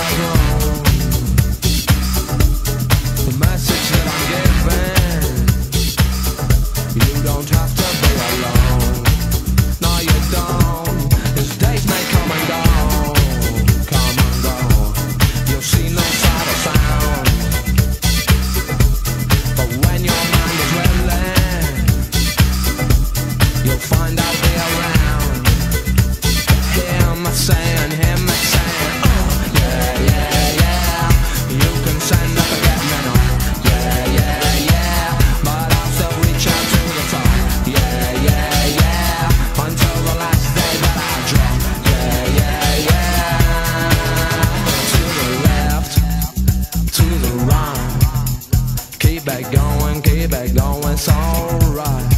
I go It going, keep it going, it's alright.